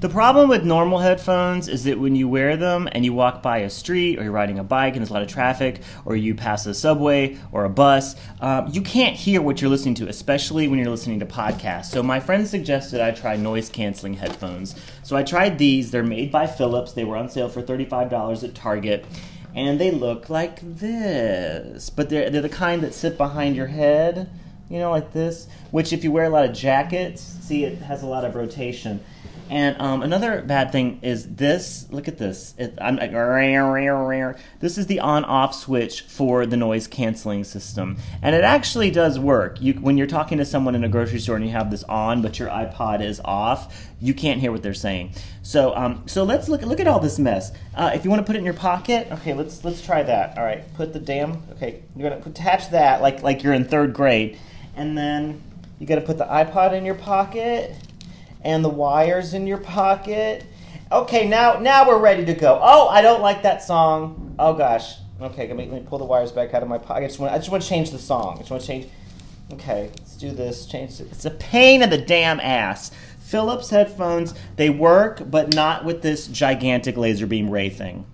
The problem with normal headphones is that when you wear them and you walk by a street or you're riding a bike and there's a lot of traffic or you pass a subway or a bus, um, you can't hear what you're listening to, especially when you're listening to podcasts. So my friend suggested I try noise canceling headphones. So I tried these. They're made by Philips. They were on sale for $35 at Target. And they look like this. But they're, they're the kind that sit behind your head, you know, like this. Which, if you wear a lot of jackets, see, it has a lot of rotation. And um, another bad thing is this. Look at this. It, I'm like, this is the on-off switch for the noise canceling system, and it actually does work. You, when you're talking to someone in a grocery store and you have this on, but your iPod is off, you can't hear what they're saying. So, um, so let's look look at all this mess. Uh, if you want to put it in your pocket, okay, let's let's try that. All right, put the damn. Okay, you're gonna attach that like like you're in third grade, and then you got to put the iPod in your pocket and the wires in your pocket. Okay, now now we're ready to go. Oh, I don't like that song. Oh gosh. Okay, let me, let me pull the wires back out of my pocket. I just want I just want to change the song. I just want to change. Okay, let's do this. Change it. It's a pain in the damn ass. Philips headphones, they work, but not with this gigantic laser beam ray thing.